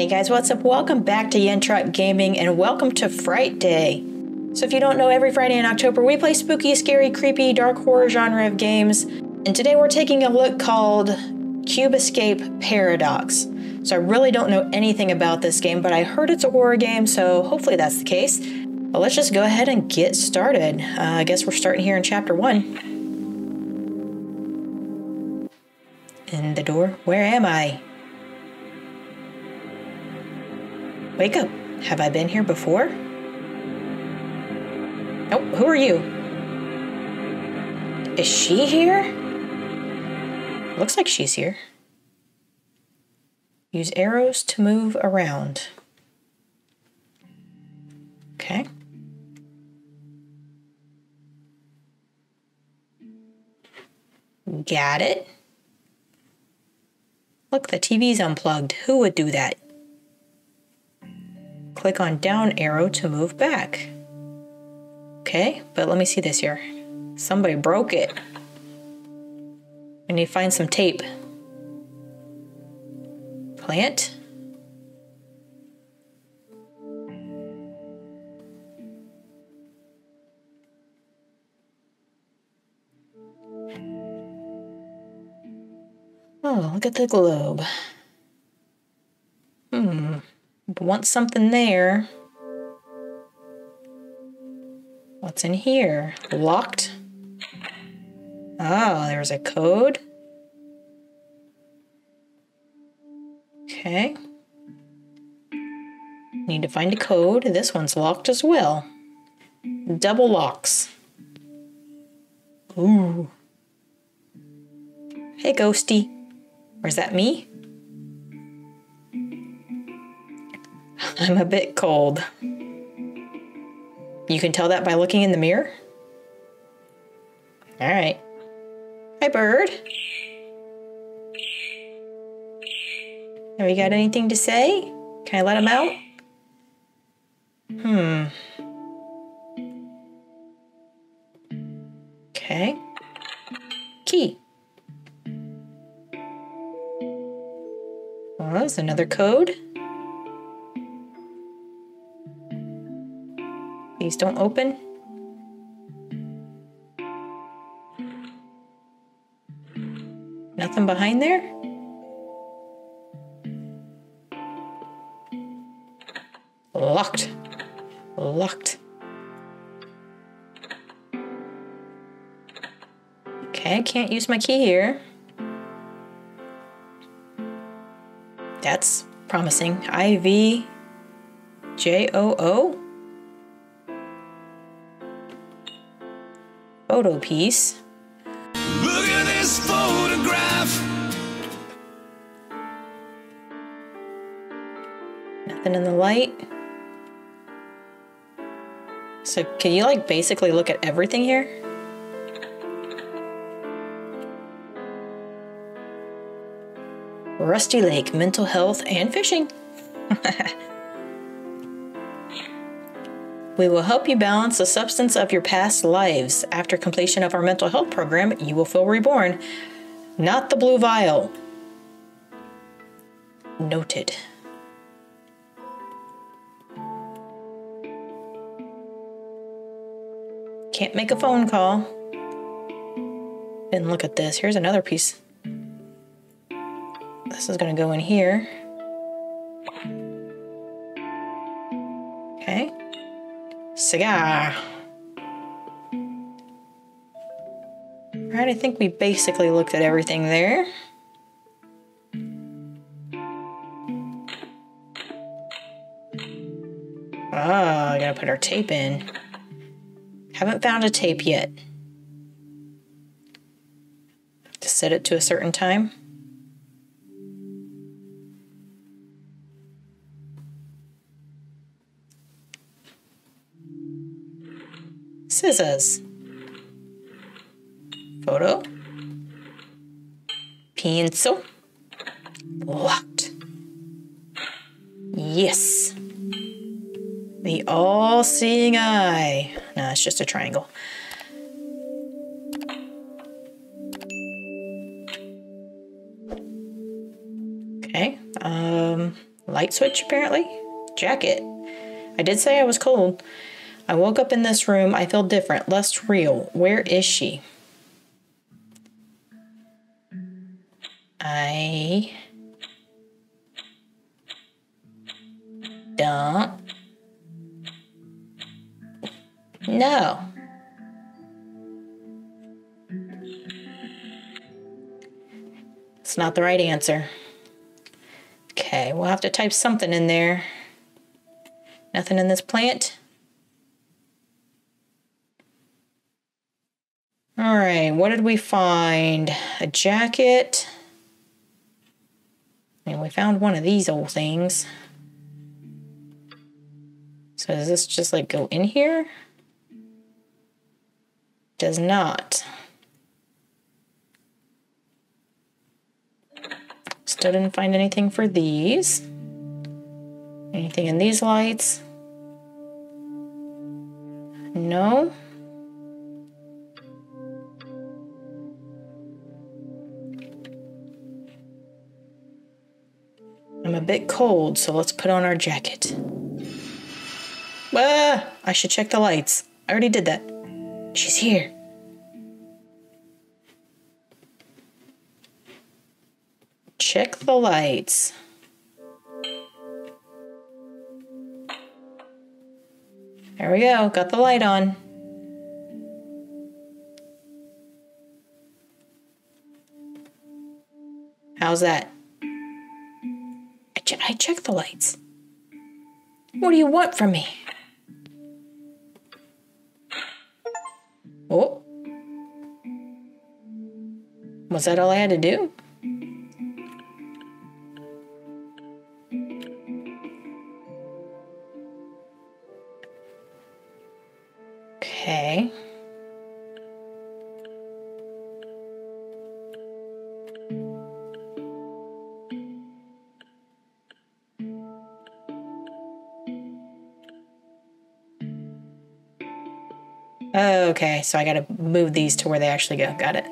Hey guys, what's up? Welcome back to Yentrok Gaming and welcome to Fright Day. So if you don't know, every Friday in October we play spooky, scary, creepy, dark horror genre of games. And today we're taking a look called Cube Escape Paradox. So I really don't know anything about this game, but I heard it's a horror game, so hopefully that's the case. But let's just go ahead and get started. Uh, I guess we're starting here in chapter one. In the door. Where am I? Wake up. Have I been here before? Oh, who are you? Is she here? Looks like she's here. Use arrows to move around. Okay. Got it. Look, the TV's unplugged. Who would do that? Click on down arrow to move back. Okay, but let me see this here. Somebody broke it. I need to find some tape. Plant. Oh, look at the globe. Hmm. Want something there. What's in here? Locked? Oh, there's a code. Okay. Need to find a code. This one's locked as well. Double locks. Ooh. Hey, Ghosty. Or is that me? I'm a bit cold. You can tell that by looking in the mirror? All right. Hi, bird. Have you got anything to say? Can I let him out? Hmm. Okay. Key. Well, there's another code. These don't open. Nothing behind there? Locked. Locked. Okay, I can't use my key here. That's promising. I V J O O. Photo piece. Look at this photograph. Nothing in the light. So can you like basically look at everything here? Rusty Lake, mental health and fishing. we will help you balance the substance of your past lives. After completion of our mental health program, you will feel reborn. Not the blue vial. Noted. Can't make a phone call. Didn't look at this. Here's another piece. This is going to go in here. Cigar. Right, I think we basically looked at everything there. Ah, I gotta put our tape in. Haven't found a tape yet. To set it to a certain time. Scissors. Photo. Pencil. Locked. Yes. The all-seeing eye. No, it's just a triangle. Okay. Um, Light switch, apparently. Jacket. I did say I was cold. I woke up in this room. I feel different, less real. Where is she? I don't know. It's not the right answer. Okay, we'll have to type something in there. Nothing in this plant. What did we find? A jacket. And we found one of these old things. So does this just like go in here? Does not. Still didn't find anything for these. Anything in these lights? No. I'm a bit cold, so let's put on our jacket. Ah, I should check the lights. I already did that. She's here. Check the lights. There we go, got the light on. How's that? I, che- I checked the lights. What do you want from me? Oh. Was that all I had to do? So I gotta move these to where they actually go. Got it.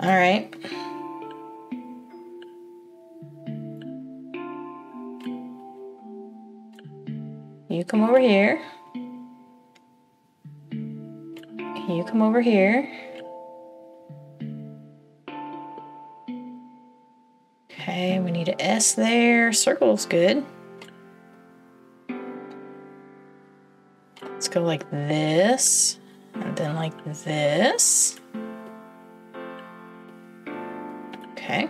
All right. You come over here. You come over here. Okay, we need an S there. Circle's good. Go like this, and then like this. Okay.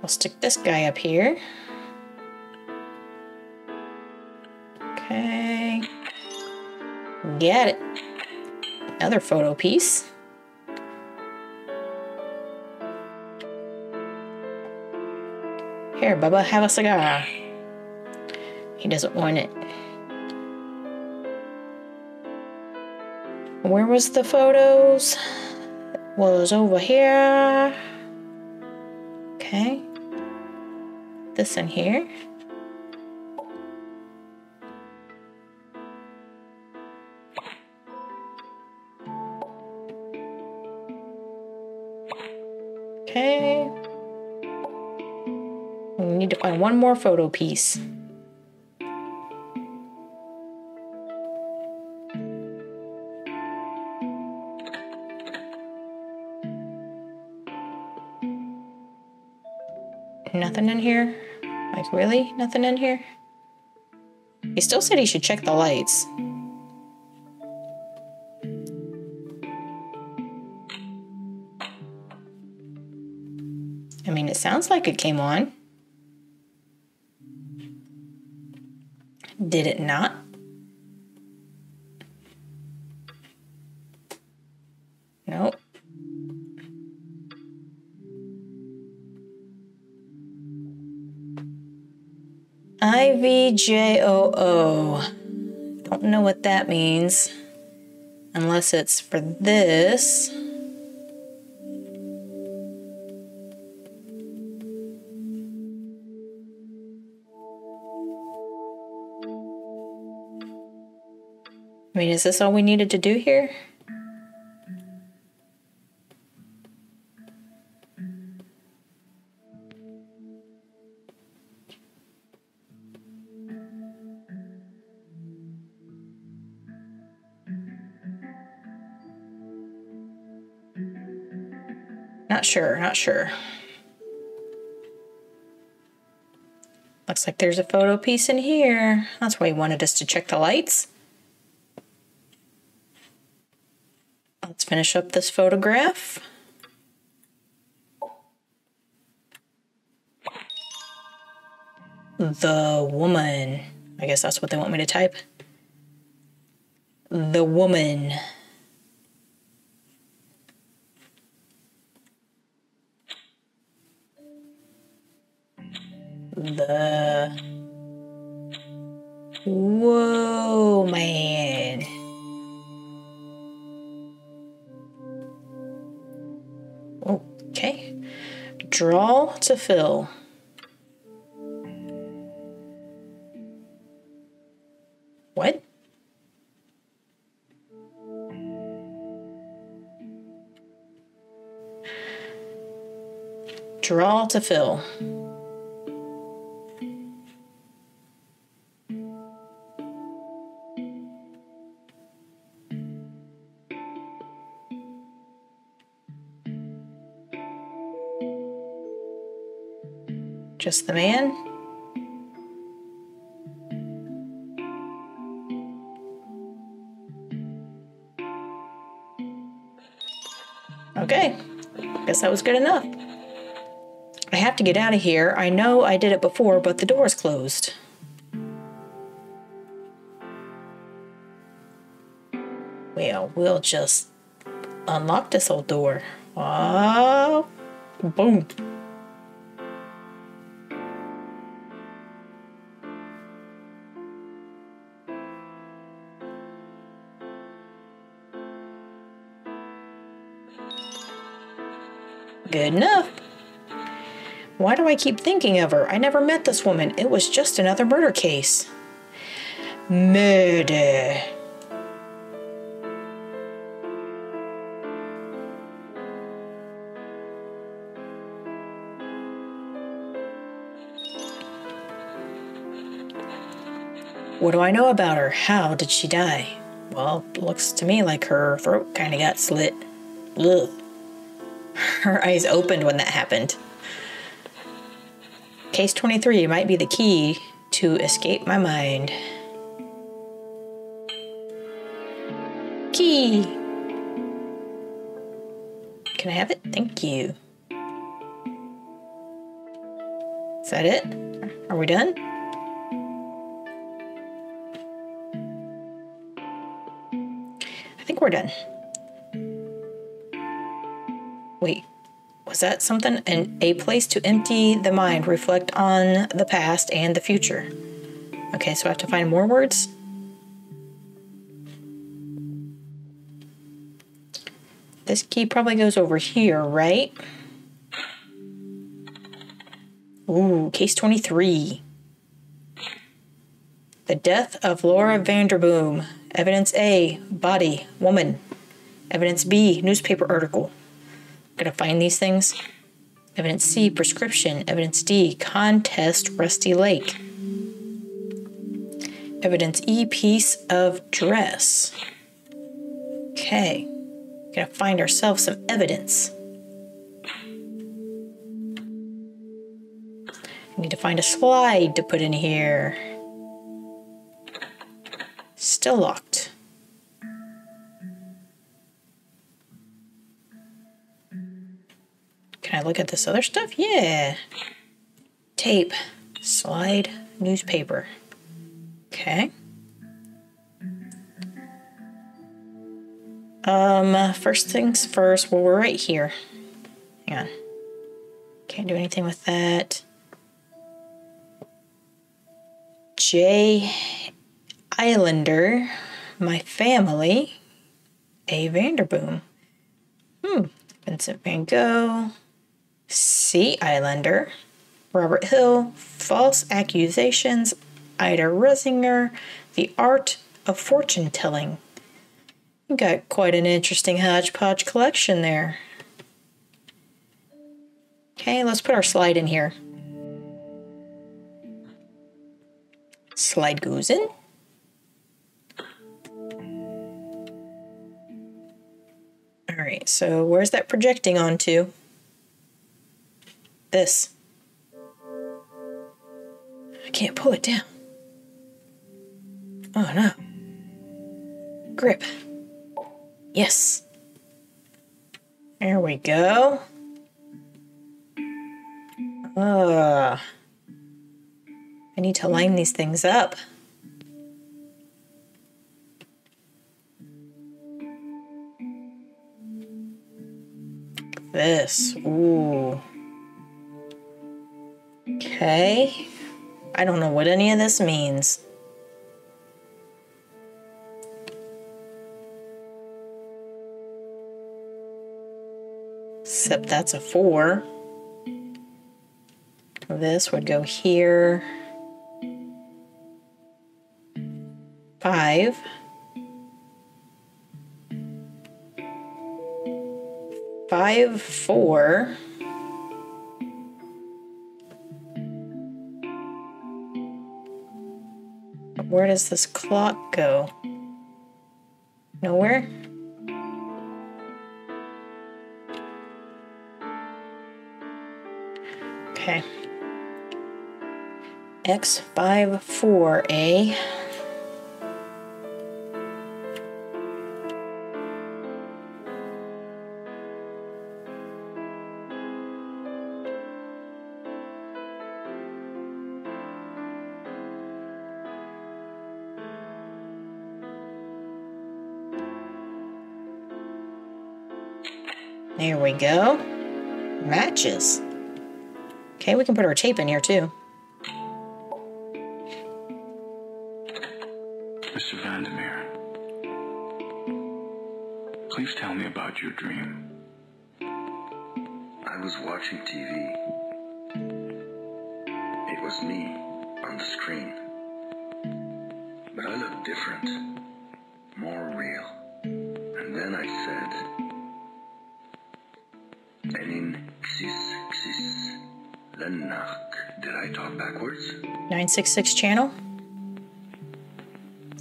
We'll stick this guy up here. Okay. Get it. Another photo piece. Here, Bubba, have a cigar. He doesn't want it. Where was the photos? Was over here. Okay. This in here. One more photo piece. Nothing in here? Like, really? Nothing in here? He still said he should check the lights. I mean, it sounds like it came on. Did it not? Nope. IVJOO. Don't know what that means. Unless it's for this. mean, is this all we needed to do here? Not sure, not sure. Looks like there's a photo piece in here. That's why he wanted us to check the lights. Let's finish up this photograph. The woman. I guess that's what they want me to type. The woman. The. Whoa, man. Draw to fill. What? Draw to fill. The man? Okay, guess that was good enough. I have to get out of here. I know I did it before, but the door's closed. Well, we'll just unlock this old door. Oh, boom. I keep thinking of her? I never met this woman. It was just another murder case. Murder. What do I know about her? How did she die? Well, looks to me like her throat kind of got slit. Ugh. Her eyes opened when that happened. Case 23 might be the key to escape my mind. Key! Can I have it? Thank you. Is that it? Are we done? I think we're done. Was that something? And a place to empty the mind, reflect on the past and the future. Okay, so I have to find more words. This key probably goes over here, right? Ooh, case 23. The death of Laura Vanderboom. Evidence A, body, woman. Evidence B, newspaper article. Gonna find these things. Evidence C, prescription. Evidence D, contest, Rusty Lake. Evidence E, piece of dress. Okay. Gonna find ourselves some evidence. Need to find a slide to put in here. Still locked. Can I look at this other stuff? Yeah. Tape, slide, newspaper. Okay. Um, first things first, well, we're right here. Hang on. Can't do anything with that. J. Islander, my family, A. Vanderboom. Hmm. Vincent Van Gogh, C. Islander, Robert Hill, False Accusations, Ida Risinger, The Art of Fortune Telling. You got quite an interesting hodgepodge collection there. Okay, let's put our slide in here. Slide goes in. All right, so where's that projecting onto? This. I can't pull it down. Oh no. Grip. Yes. There we go. Uh, I need to line these things up. This. Ooh. Okay. I don't know what any of this means. Except that's a four. This would go here. Five. Five, four. Where does this clock go? Nowhere? Okay. X54A. Go. Matches. Okay, we can put our tape in here too. 966 channel.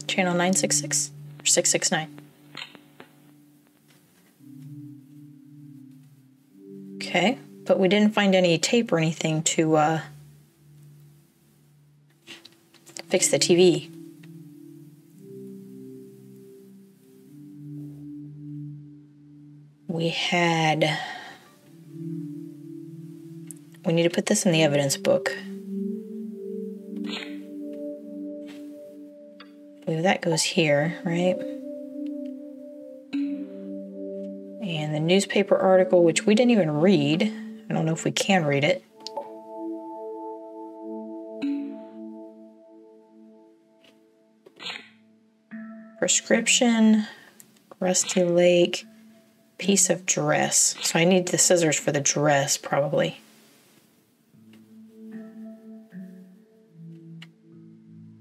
Channel 966 or 669. Okay, but we didn't find any tape or anything to uh, fix the TV. We had. We need to put this in the evidence book. Goes here, right? And the newspaper article, which we didn't even read. I don't know if we can read it. Prescription, Rusty Lake, piece of dress. So I need the scissors for the dress, probably.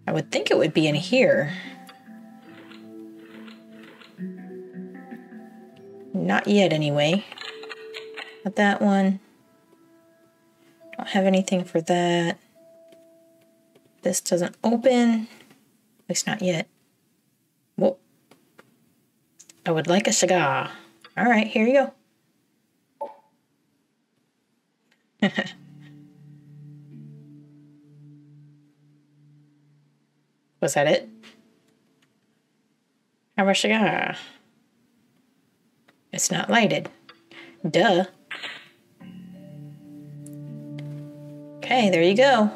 I would think it would be in here. Not yet, anyway. Not that one. Don't have anything for that. This doesn't open. At least not yet. Whoa. I would like a cigar. All right, here you go. Was that it? How much cigar? It's not lighted. Duh. Okay, there you go.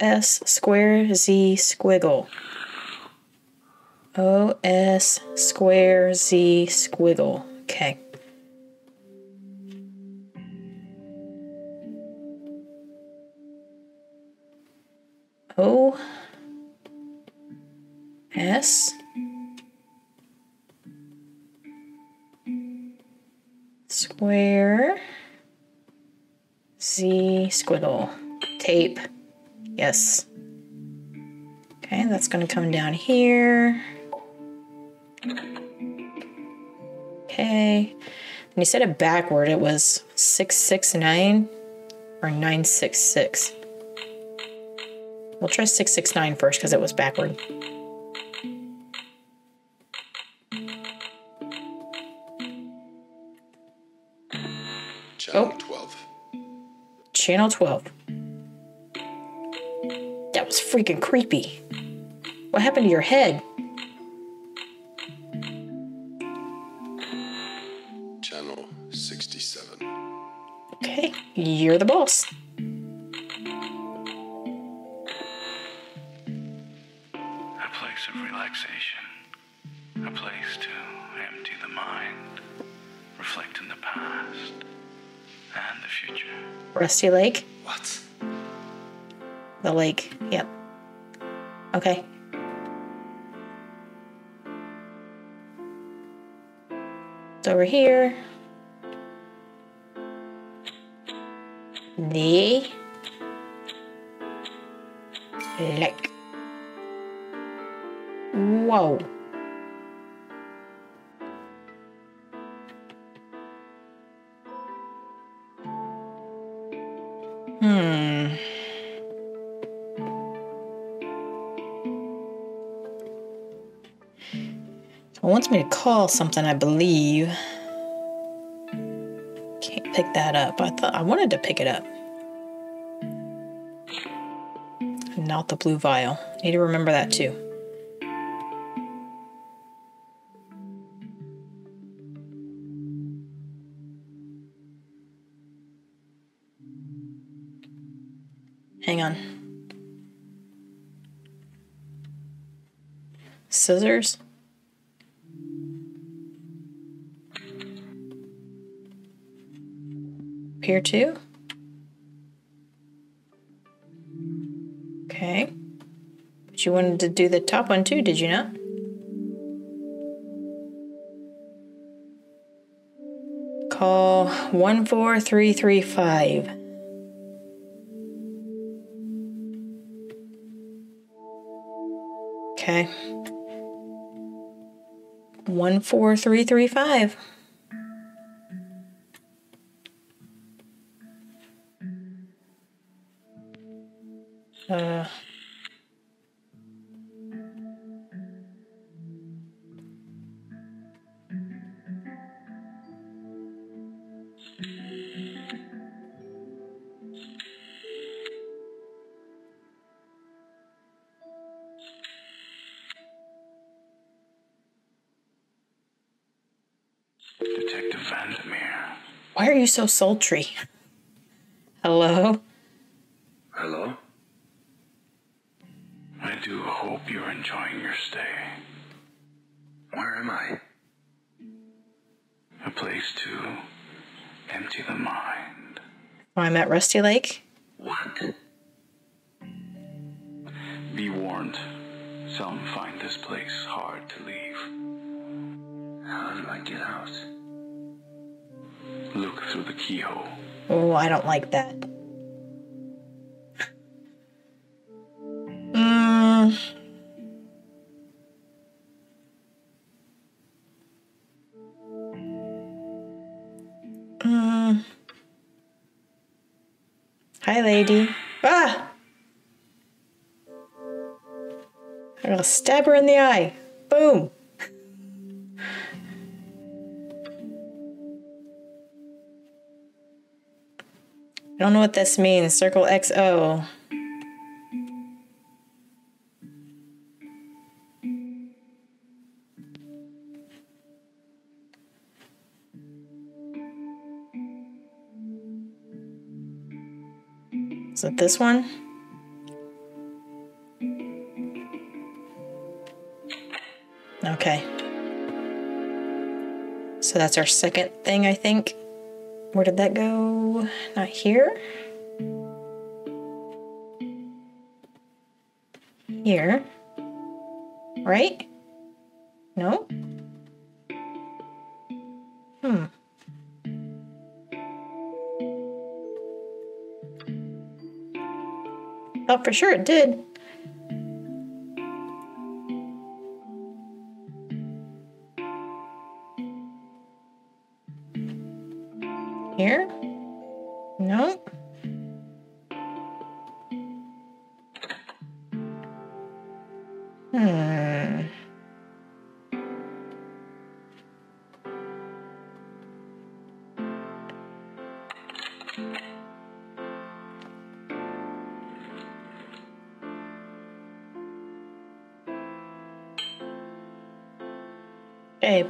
OS square Z squiggle. OS square Z squiggle. Okay. O S square Z squiggle. Tape. Yes. Okay, that's going to come down here. Okay. And you said it backward. It was 669 or 966. We'll try 669 first because it was backward. Channel Oh. 12. Channel 12. That was freaking creepy. What happened to your head? Channel 67. Okay, you're the boss. A place of relaxation. A place to empty the mind, reflect in the past and the future. Rusty Lake. What? The lake. Okay. It's over here. The call something, I believe. Can't pick that up. I thought I wanted to pick it up. Not the blue vial. Need to remember that too. Hang on. Scissors? Here too? Okay. But you wanted to do the top one too, did you not? Call 14335. Okay. 14335. So sultry? Hello? Hello? I do hope you're enjoying your stay. Where am I? A place to empty the mind. Oh, I'm at Rusty Lake. Oh, I don't like that. Mm. Mm. Hi, lady. Ah! Gonna stab her in the eye. Boom. Don't know what this means. Circle XO. Is it this one? Okay. So that's our second thing, I think. Where did that go? Not here. Here. Right? No? Hmm. Oh, for sure it did.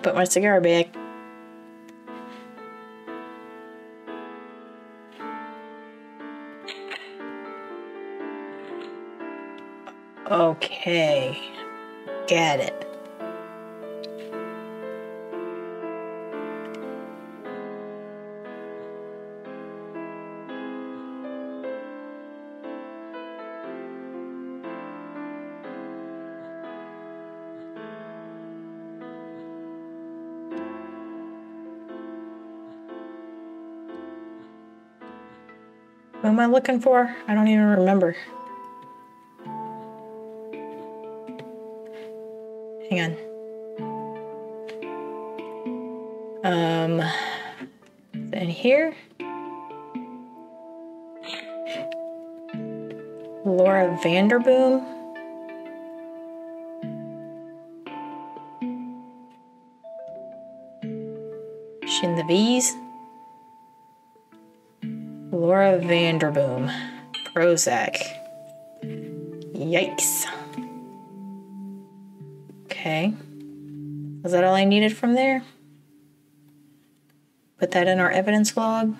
Put my cigar back. Okay, get it. Looking for? I don't even remember. Hang on. Um, then here. Laura Vanderboom. Prozac. Yikes. Okay. Was that all I needed from there? Put that in our evidence log.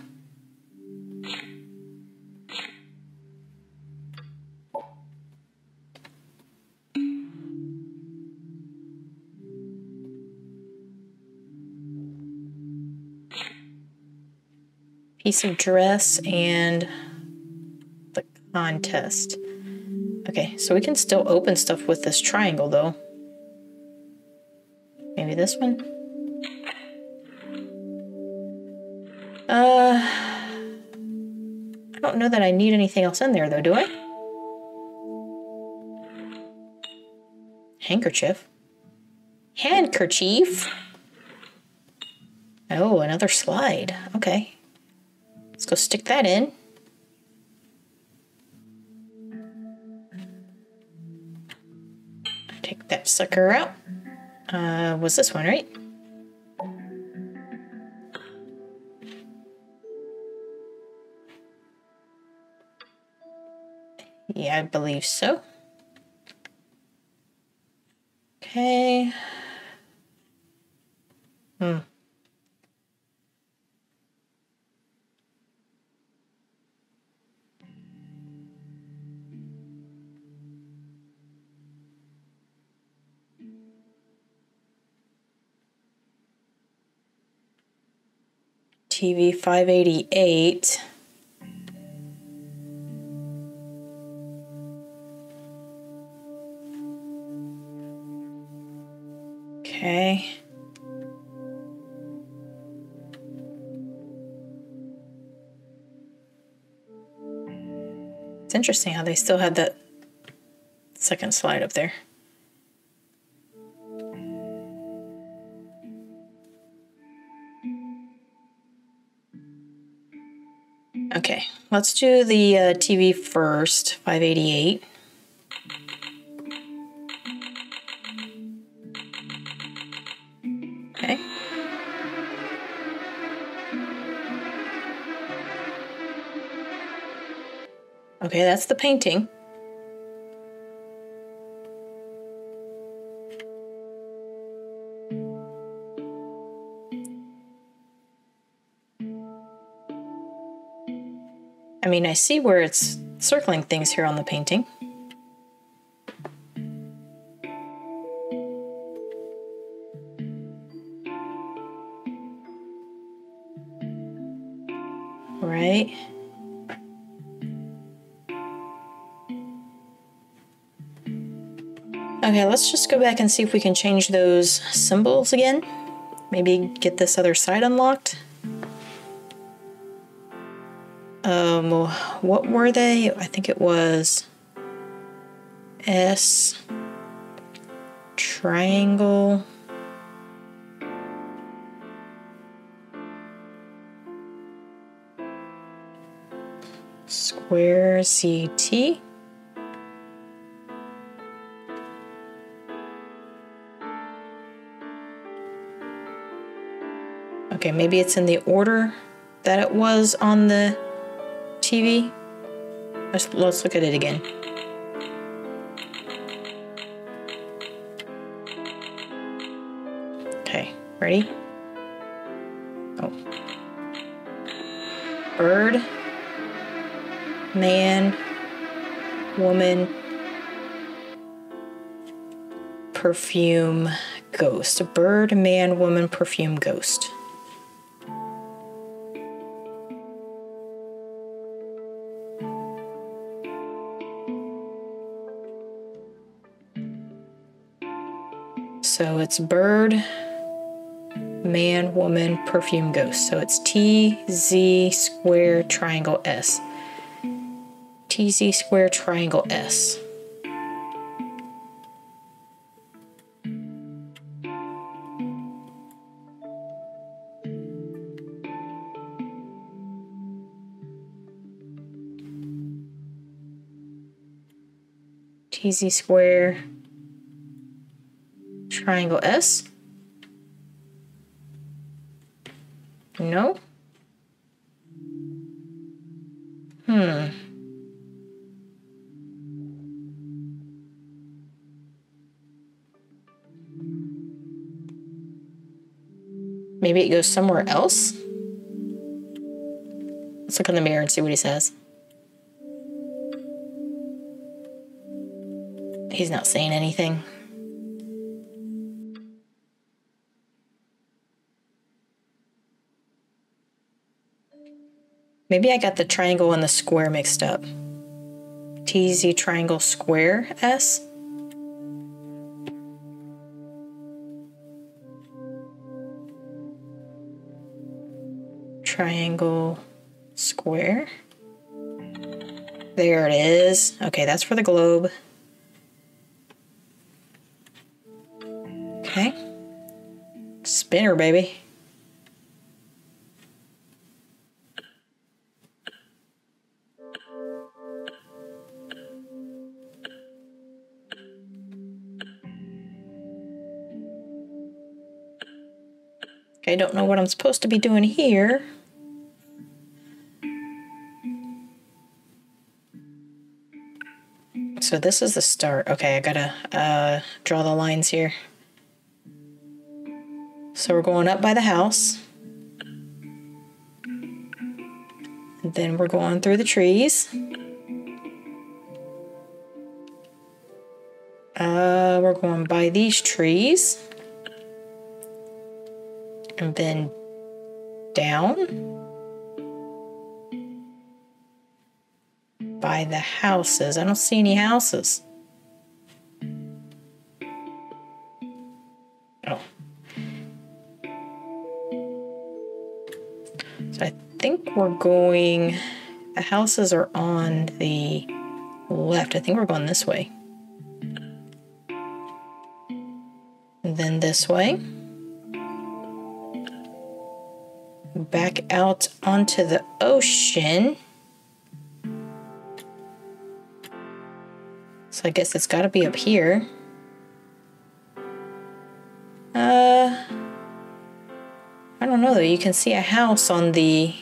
Piece of dress and the contest. Okay, so we can still open stuff with this triangle though. Maybe this one? Uh, I don't know that I need anything else in there though, do I? Handkerchief? Handkerchief? Oh, another slide. Okay. Let's go stick that in. That sucker out. Uh, was this one, right? Yeah, I believe so. Okay. Hmm. TV 588. Okay. It's interesting how they still had that second slide up there. Let's do the uh, TV first, 588. Okay. Okay, that's the painting. Mean, I see where it's circling things here on the painting. Right. Okay, let's just go back and see if we can change those symbols again. Maybe get this other side unlocked. Um, what were they? I think it was S triangle. square CT. Okay, maybe it's in the order that it was on the TV. Let's, let's look at it again. Okay, ready? Oh. Bird, man, woman, perfume, ghost. Bird, man, woman, perfume, ghost. It's bird, man, woman, perfume, ghost. So it's T, Z, square, triangle, S. T, Z, square, triangle, S. TZ square, triangle S. No? Hmm. Maybe it goes somewhere else? Let's look in the mirror and see what he says. He's not saying anything. Maybe I got the triangle and the square mixed up. TZ triangle square S? Triangle square. There it is. Okay, that's for the globe. Okay. Spinner, baby. I don't know what I'm supposed to be doing here. So this is the start. Okay, I gotta uh, draw the lines here. So we're going up by the house. And then we're going through the trees. Uh, we're going by these trees. And then down. By the houses. I don't see any houses. Oh. So I think we're going, the houses are on the left. I think we're going this way. And then this way. Back out onto the ocean. So I guess it's got to be up here. Uh, I don't know though. You can see a house on the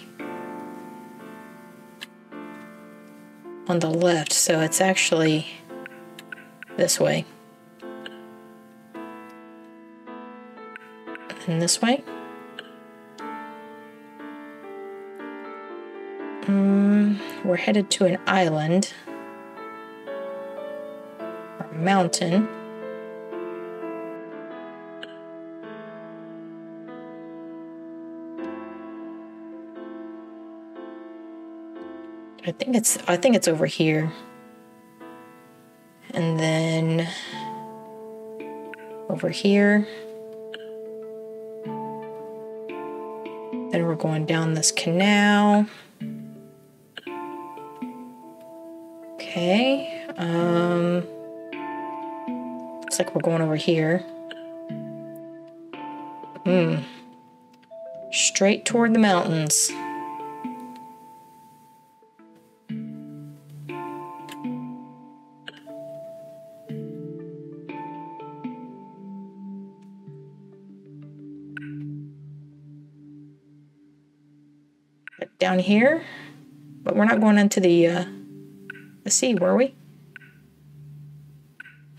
on the left, so it's actually this way. And this way. We're headed to an island or mountain. I think it's I think it's over here. And then over here. Then we're going down this canal. We're going over here. Hmm. Straight toward the mountains. down here, but we're not going into the, uh, the sea, were we?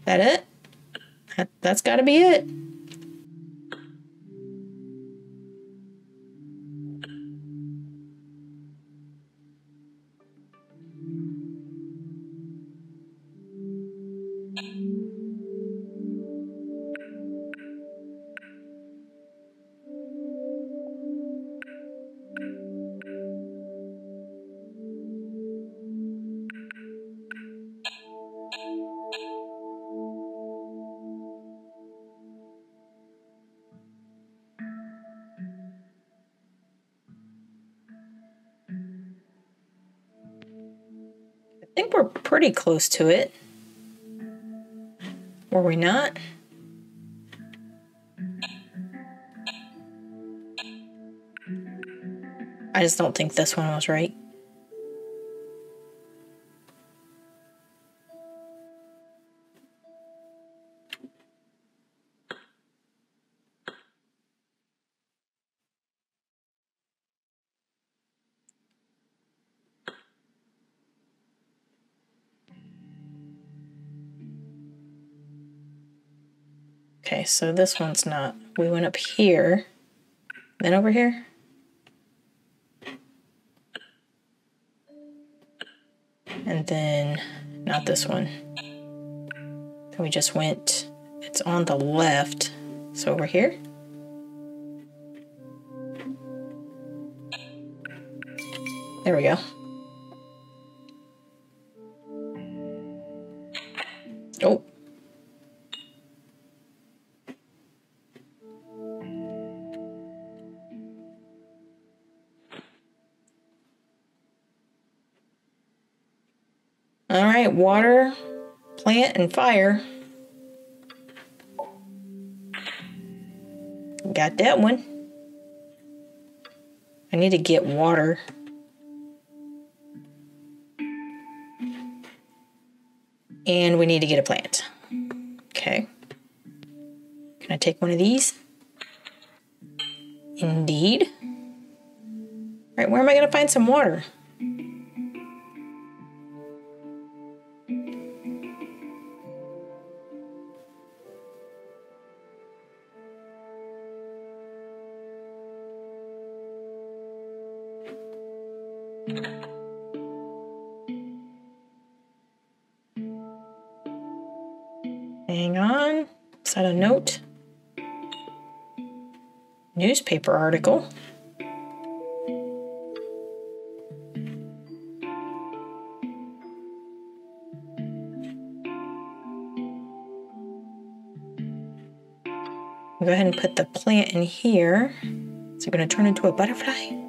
That it? That, that's got to be it. Pretty close to it. Were we not? I just don't think this one was right. So this one's not. We went up here, then over here. And then not this one. Then we just went, it's on the left. So over here. There we go. Water, plant, and fire. Got that one. I need to get water. And we need to get a plant. Okay. Can I take one of these? Indeed. All right, where am I going to find some water? Newspaper article. Go ahead and put the plant in here. Is it going to turn into a butterfly?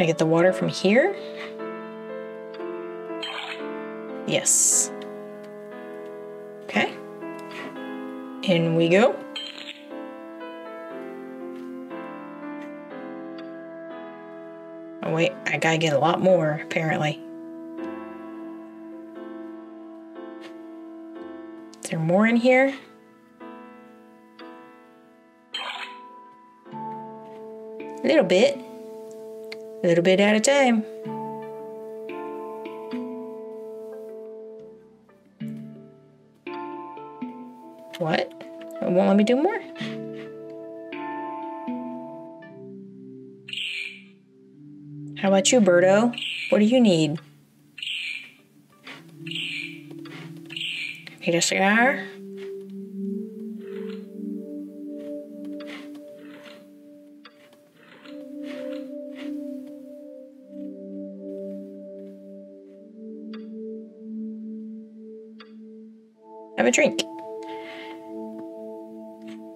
Can I get the water from here? Yes. Okay. In we go. Oh wait, I gotta get a lot more, apparently. Is there more in here? A little bit. A little bit at a time. What? It won't let me do more? How about you, Birdo? What do you need? Need a cigar? A drink.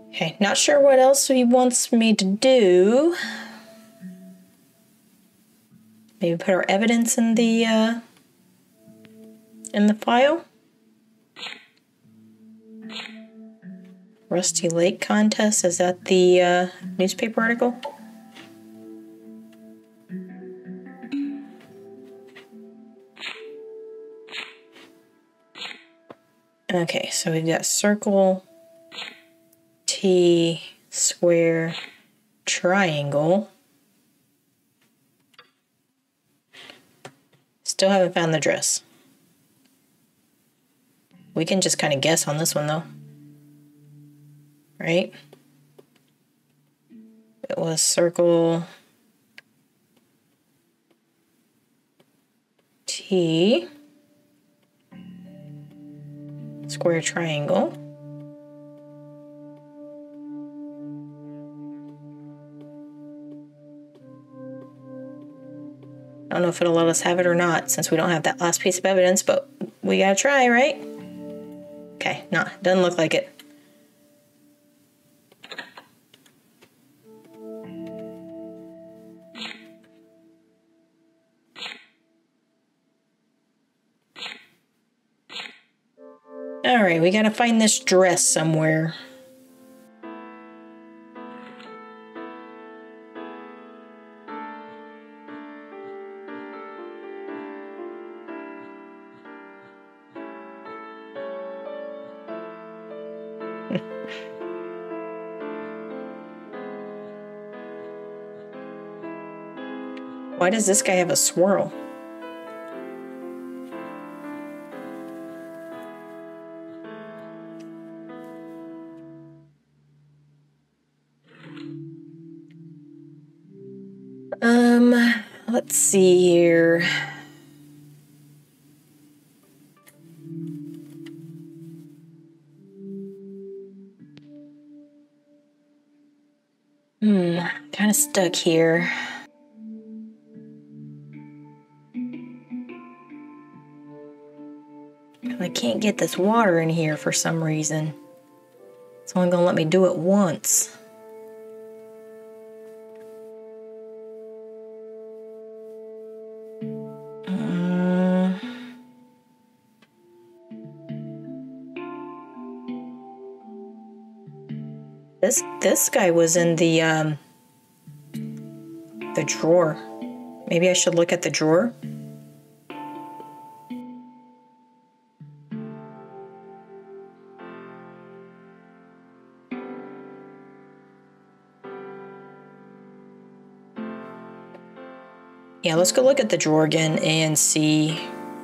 Okay, not sure what else he wants me to do. Maybe put our evidence in the uh, in the file. Rusty Lake contest is that the uh, newspaper article? Okay, so we've got circle, T, square, triangle. Still haven't found the dress. We can just kind of guess on this one though. Right? It was circle T square triangle. I don't know if it'll let us have it or not since we don't have that last piece of evidence, but we gotta try, right? Okay, nah, doesn't look like it. We gotta find this dress somewhere. Why does this guy have a swirl? Stuck here. I can't get this water in here for some reason. It's only gonna let me do it once. Mm. This this guy was in the um drawer. Maybe I should look at the drawer. Yeah, let's go look at the drawer again and see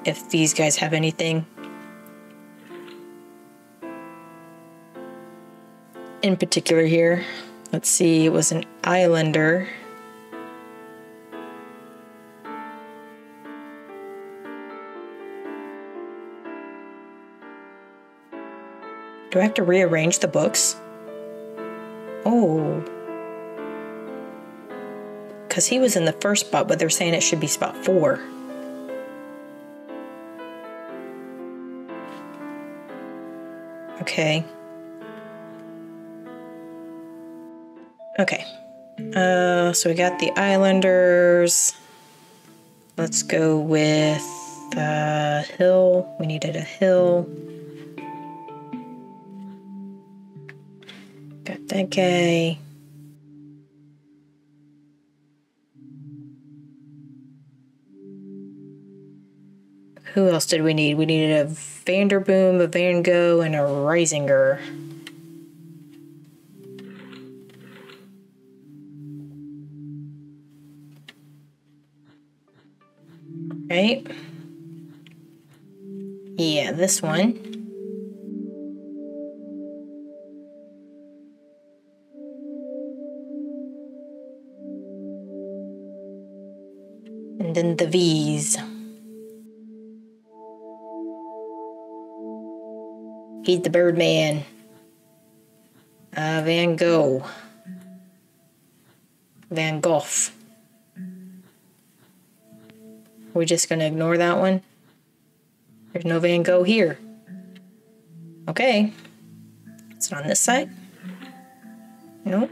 if these guys have anything. In particular here. Let's see, it was an Eilander. Do I have to rearrange the books? Oh. Because he was in the first spot, but they're saying it should be spot four. Okay. Okay. Uh, so we got the Eilanders. Let's go with the hill. We needed a hill. Guy. Who else did we need? We needed a Vanderboom, a Van Gogh, and a Reisinger. Right? Yeah, this one. The V's. He's the Birdman. Uh, Van Gogh. Van Gogh. We're just gonna ignore that one? There's no Van Gogh here. Okay. Is it on this side? Nope.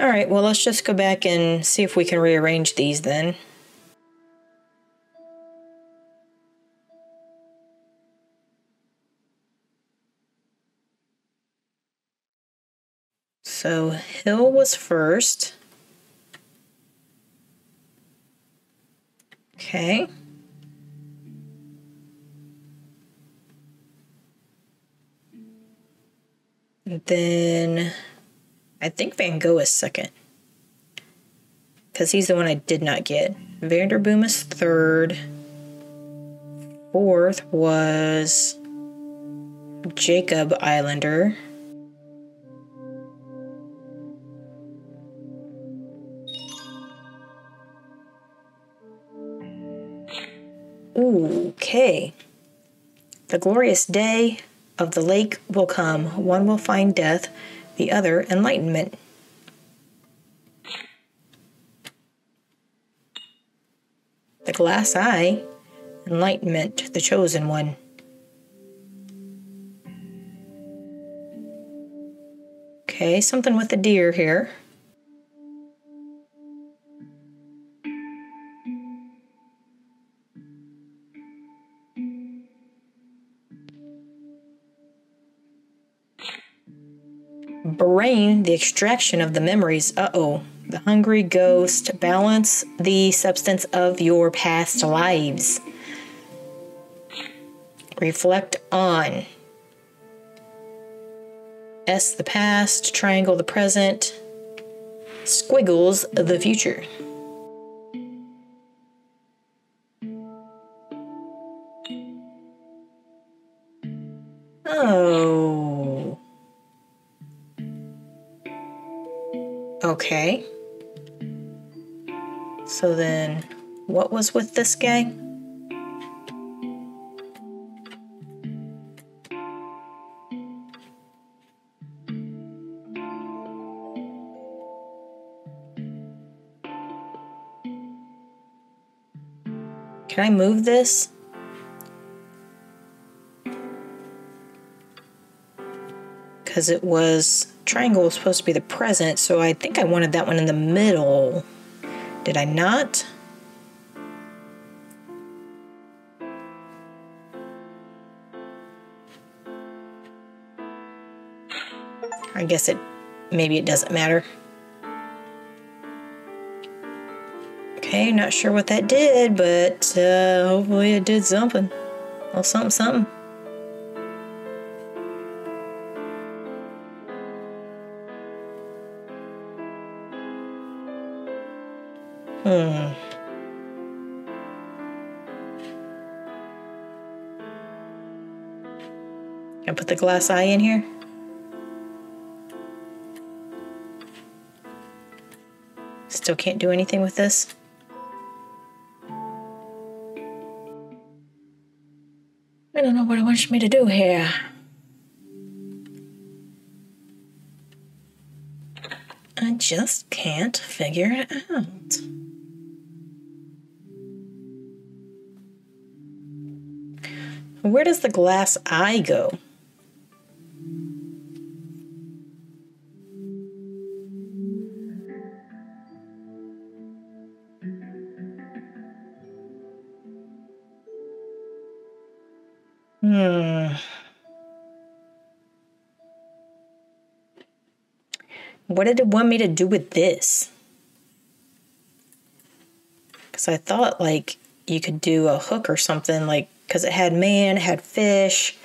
All right, well, let's just go back and see if we can rearrange these then. So Hill was first. Okay. Then I think Van Gogh is second. Because he's the one I did not get. Vanderboom is third. Fourth was Jacob Eilander. Okay. The glorious day of the lake will come. One will find death, the other enlightenment. The glass eye, enlightenment, the chosen one. Okay, something with the deer here. Brain, the extraction of the memories. Uh oh. The hungry ghost. Balance the substance of your past lives. Reflect on. S, the past. Triangle, the present. Squiggles, the future. What was with this guy? Can I move this? Because it was triangle was supposed to be the present, so I think I wanted that one in the middle. Did I not? Guess it maybe it doesn't matter. Okay, not sure what that did, but uh, hopefully it did something. Well, something, something. Hmm. Can I put the glass eye in here? Still can't do anything with this. I don't know what it wants me to do here. I just can't figure it out. Where does the glass eye go? What did it want me to do with this? Because I thought like you could do a hook or something like because it had man, had fish.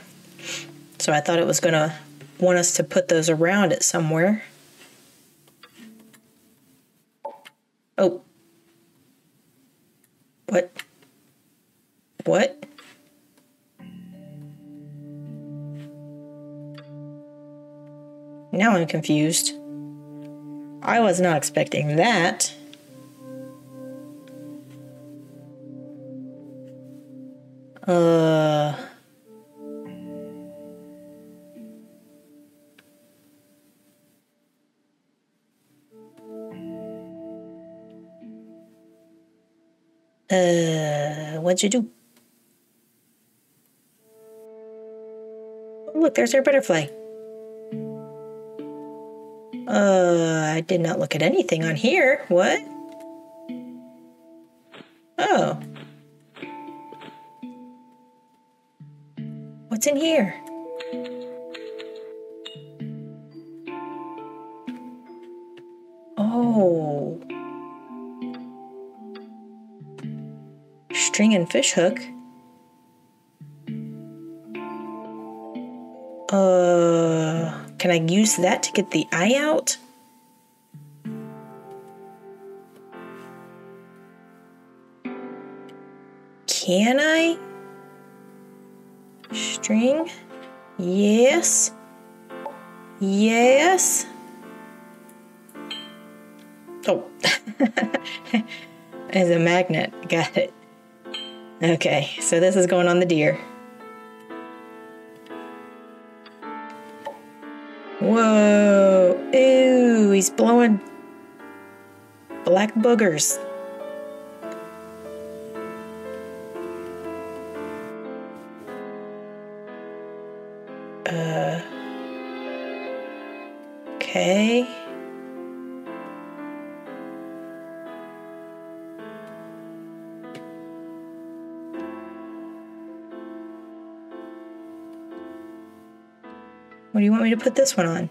So I thought it was going to want us to put those around it somewhere. Oh. What? What? Now I'm confused. I was not expecting that. Uh. Uh, what'd you do? Look, there's our butterfly. Uh, I did not look at anything on here. What? Oh. What's in here? Oh. String and fish hook. Uh, can I use that to get the eye out? Can I? String? Yes. Yes. Oh. As a magnet. Got it. Okay, so this is going on the deer. Whoa. Ew, he's blowing black boogers. Uh. Okay. To put this one on?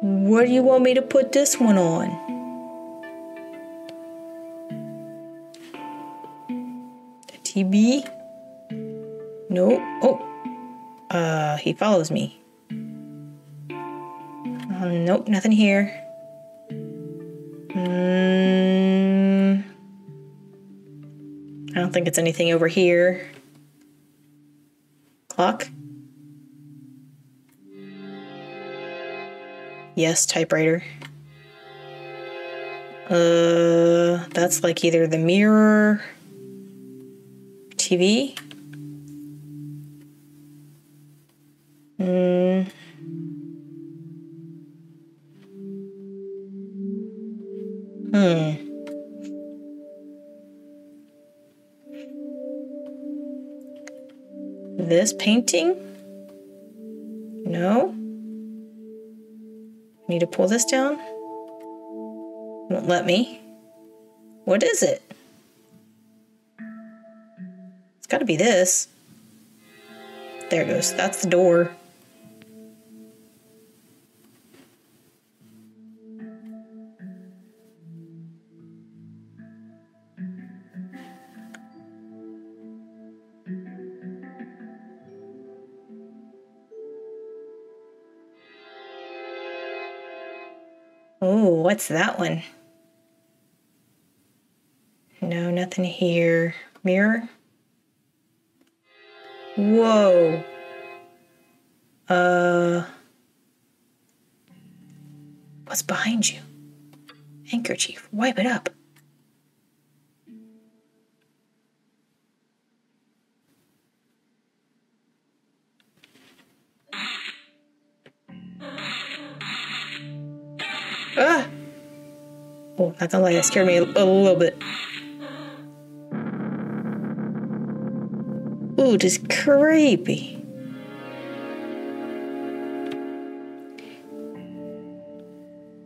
What do you want me to put this one on? The TB? No. Oh. Uh, he follows me. Uh, nope, nothing here. Think it's anything over here. Clock? Yes, typewriter. Uh, that's like either the mirror, TV. Painting? No. Need to pull this down? Won't let me. What is it? It's gotta be this. There it goes. That's the door. What's that one? No, nothing here. Mirror? Whoa. Uh. What's behind you? Handkerchief. Wipe it up. Ah! Oh, not gonna lie, that scared me a, a little bit. Ooh, just creepy.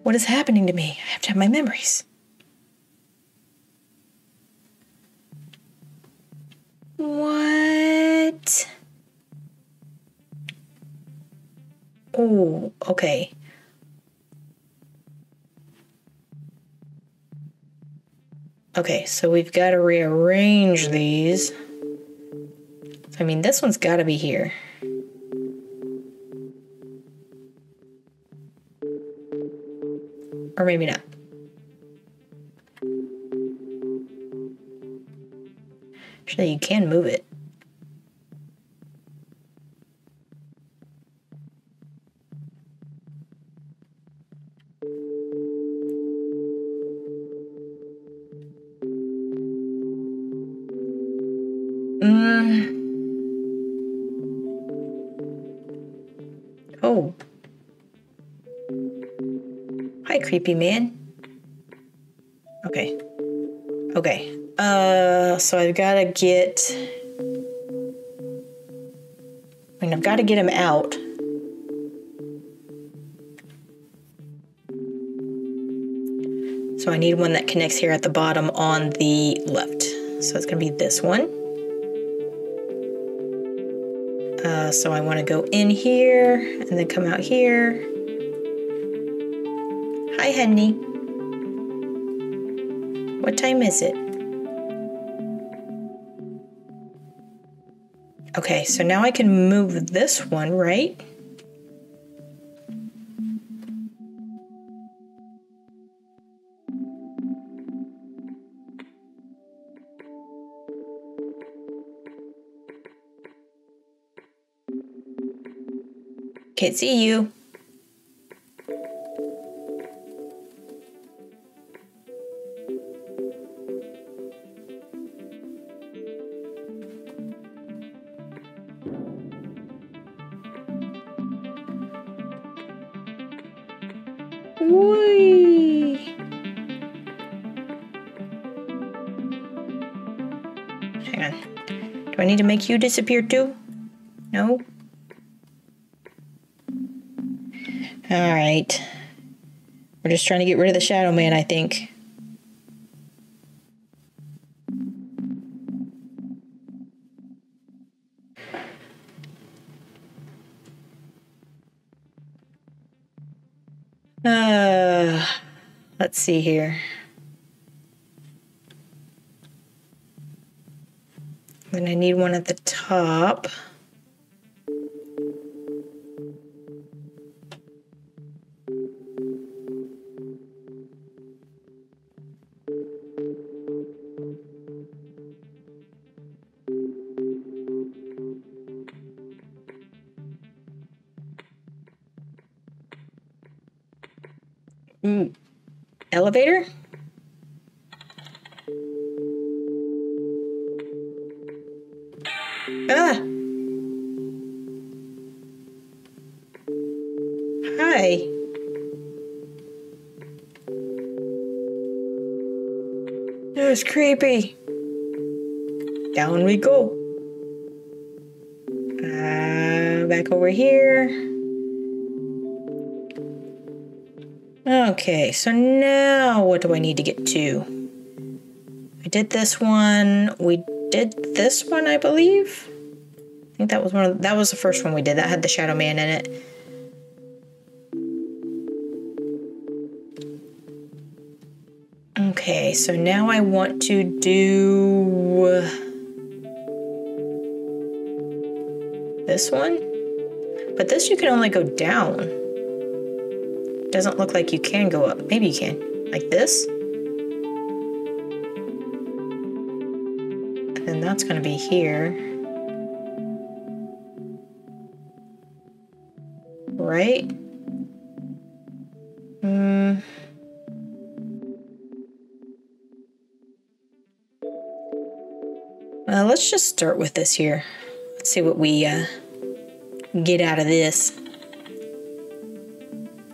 What is happening to me? I have to have my memories. What? Oh, okay. Okay, so we've got to rearrange these. I mean, this one's got to be here. Or maybe not. Actually, you can move it. Oh. Hi, creepy man. Okay. Okay. Uh, so I've got to get I mean, I've got to get him out. So I need one that connects here at the bottom on the left. So it's going to be this one. So I want to go in here and then come out here. Hi, honey. What time is it? Okay, so now I can move this one, right? Can't see you. Hang on. Do I need to make you disappear too? No? Alright. We're just trying to get rid of the Shadow Man, I think. Uh, let's see here. Then I need one at the top. Elevator? Ah! Hi. That was creepy. Okay, so now what do I need to get to? I did this one. We did this one, I believe. I think that was one of that was the first one we did. That had the Shadow Man in it. Okay, so now I want to do this one. But this you can only go down. Doesn't look like you can go up. Maybe you can. Like this. And that's going to be here. Right? Hmm. Well, let's just start with this here. Let's see what we uh, get out of this.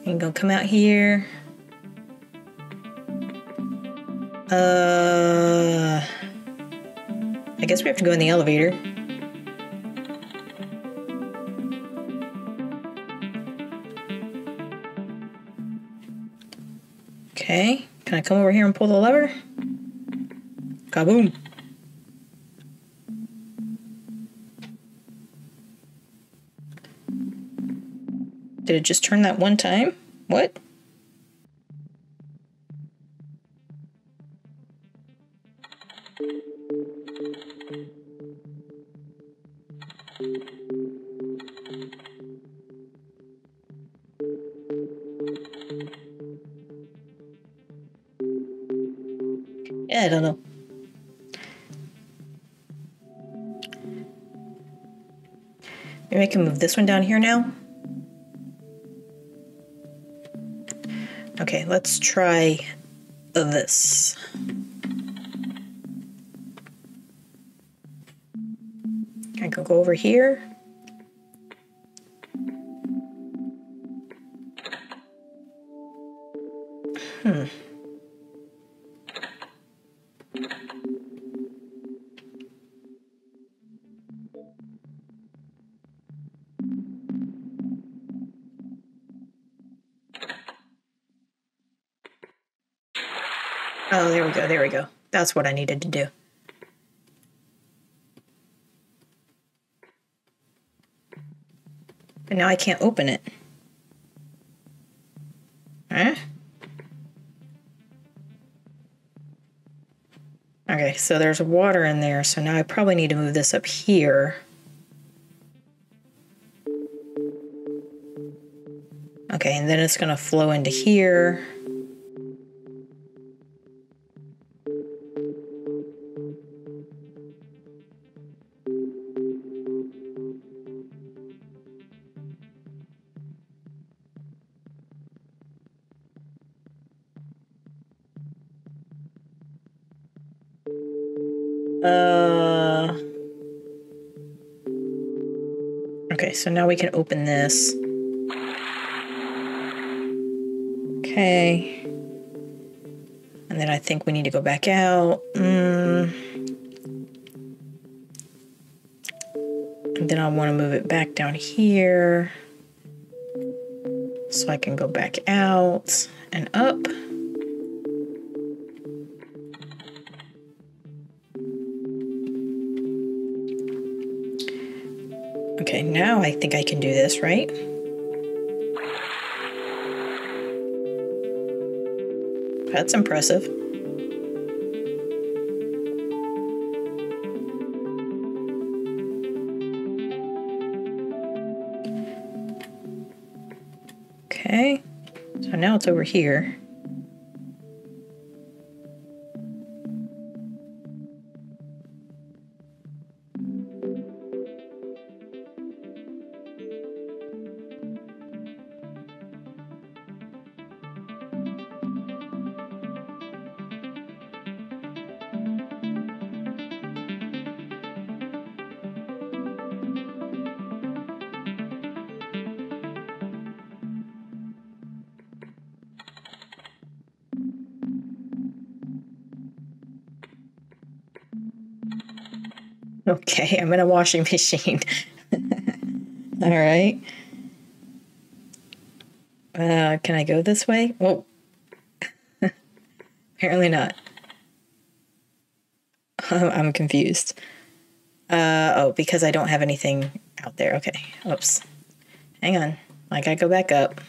And go come out here. Uh, I guess we have to go in the elevator. Okay, can I come over here and pull the lever? Kaboom. It just turn that one time? What? Yeah, I don't know. Maybe I can move this one down here now. Let's try this. I can go over here. That's what I needed to do. But now I can't open it. Huh? Okay, so there's water in there, so now I probably need to move this up here. Okay, and then it's gonna flow into here. So now we can open this. Okay. And then I think we need to go back out. Mm. And then I want to move it back down here. So I can go back out and up. I think I can do this, right? That's impressive. Okay, so now it's over here. In a washing machine. All right. Uh, can I go this way? Well, apparently not. I'm confused. Uh, oh, because I don't have anything out there. Okay. Oops. Hang on. I gotta go back up.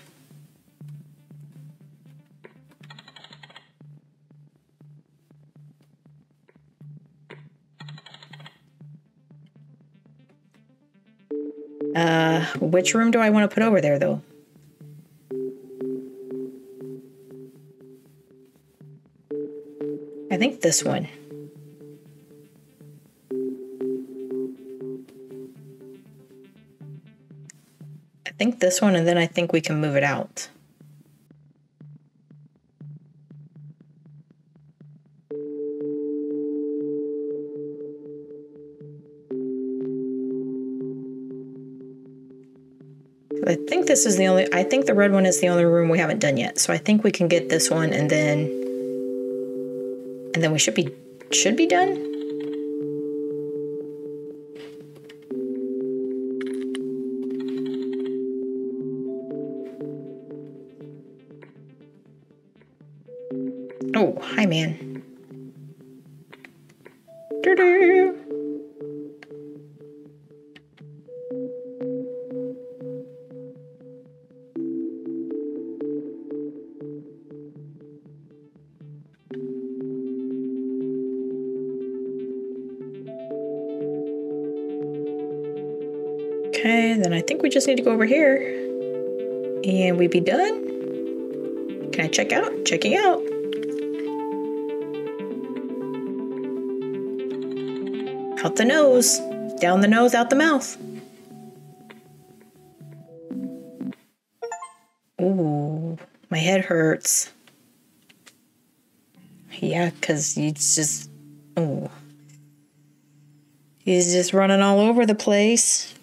Which room do I want to put over there, though? I think this one. I think this one, and then I think we can move it out. This is the only, I think the red one is the only room we haven't done yet. So I think we can get this one and then, and then we should be, should be done. Over here. And we'd be done. Can I check out? Checking out. Out the nose. Down the nose, out the mouth. Ooh, my head hurts. Yeah, because he's just. Ooh. He's just running all over the place.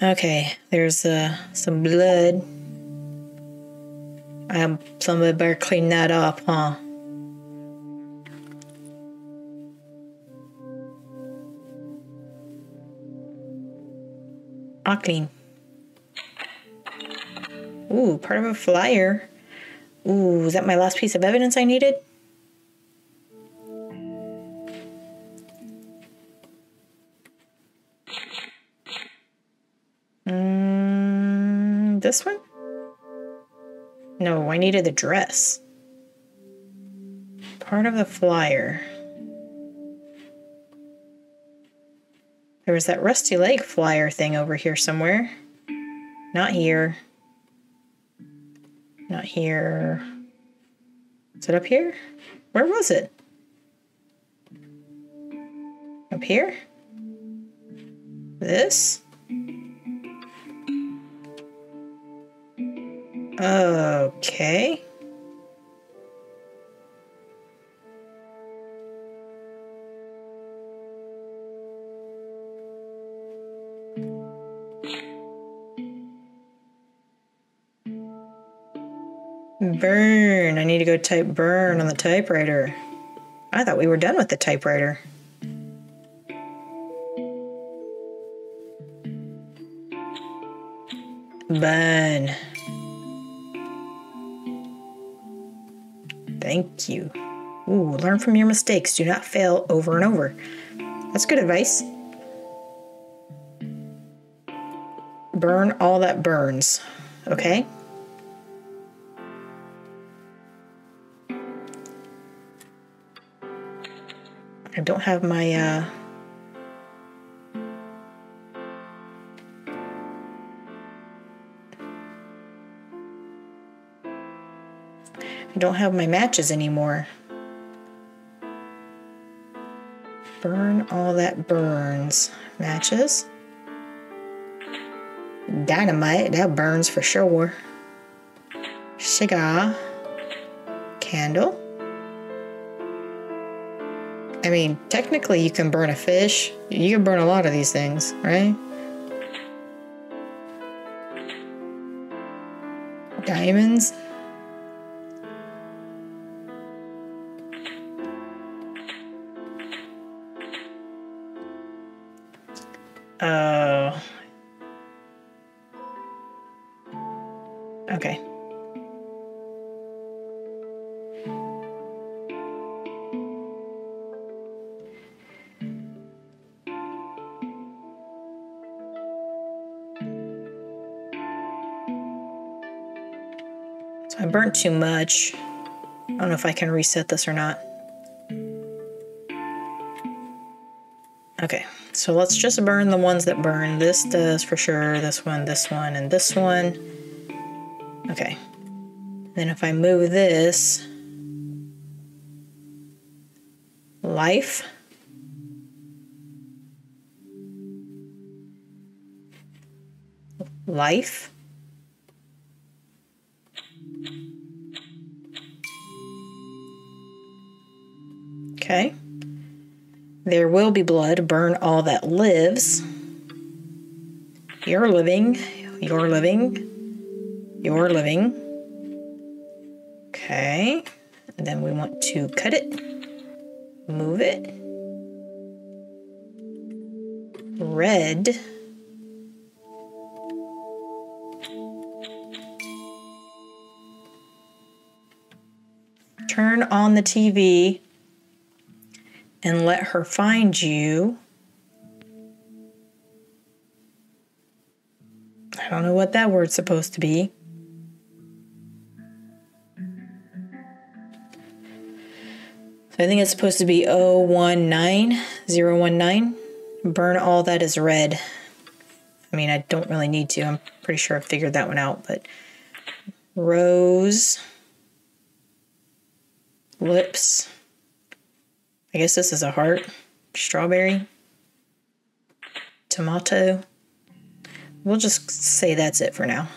Okay, there's uh, some blood. Um, somebody better clean that up, huh? I'll clean. Ooh, part of a flyer. Ooh, is that my last piece of evidence I needed? No, I needed the dress. Part of the flyer. There was that Rusty Lake flyer thing over here somewhere. Not here. Not here. Is it up here? Where was it? Up here? This? Okay. Burn. I need to go type burn on the typewriter. I thought we were done with the typewriter. Burn. You. Ooh, learn from your mistakes. Do not fail over and over. That's good advice. Burn all that burns. Okay? I don't have my uh I don't have my matches anymore. Burn all that burns. Matches. Dynamite, that burns for sure. Cigar. Candle. I mean, technically, you can burn a fish. You can burn a lot of these things, right? Diamonds. Too much. I don't know if I can reset this or not. Okay, so let's just burn the ones that burn. This does for sure, this one, this one, and this one. Okay. Then if I move this, life. Life. Okay. There will be blood, burn all that lives. You're living, you're living, you're living. Okay. And then we want to cut it, move it. Red. Turn on the TV and let her find you. I don't know what that word's supposed to be. So I think it's supposed to be 019, 019. Burn all that is red. I mean, I don't really need to. I'm pretty sure I figured that one out, but rose, lips. I guess this is a heart. Strawberry. Tomato. We'll just say that's it for now.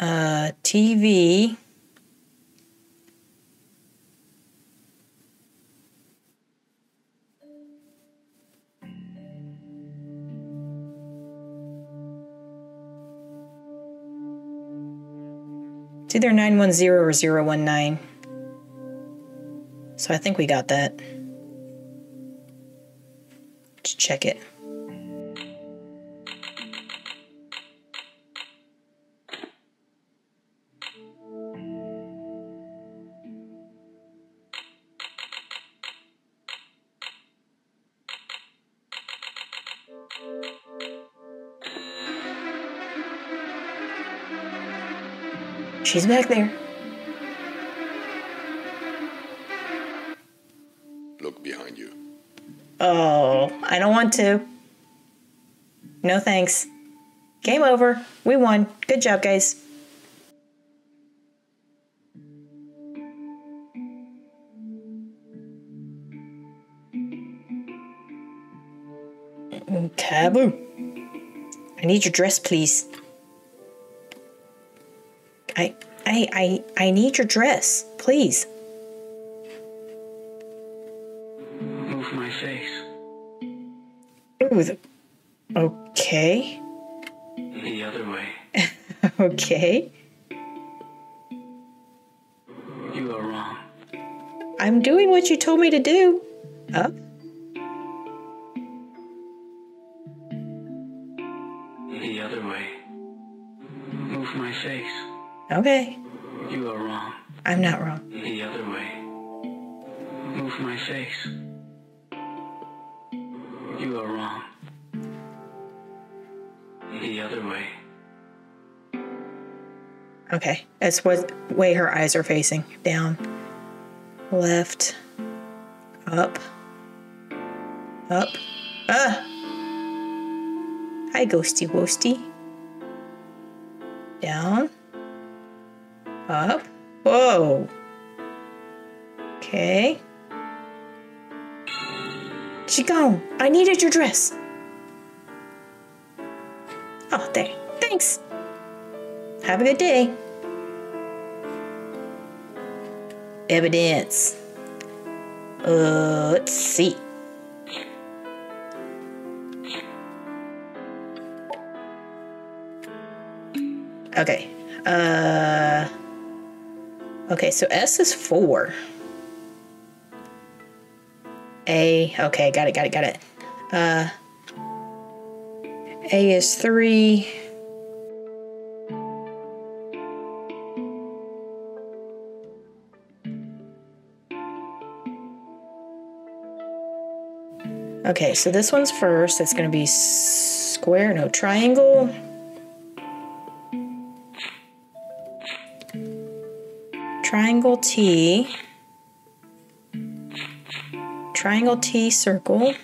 Uh, TV. It's either 910 or 019. So I think we got that. Let's check it. She's back there. Want to. No thanks. Game over. We won. Good job, guys. Taboo. I need your dress, please. I I I I need your dress, please. Okay. You are wrong. I'm doing what you told me to do. Up. The other way. Move my face. Okay. You are wrong. I'm not wrong. The other way. Move my face. You are wrong. The other way. Okay. That's what way her eyes are facing. Down. Left. Up. Up. Ah! Hi, Ghosty Woasty. Down. Up. Whoa. Okay. She gone. I needed your dress. Oh, there. Thanks. Have a good day. Evidence. Uh, let's see. Okay. Uh. Okay, so S is four. A. Okay, got it, got it, got it. Uh. A is three. Okay, so this one's first. It's going to be square, no, triangle. Triangle T. Triangle T circle.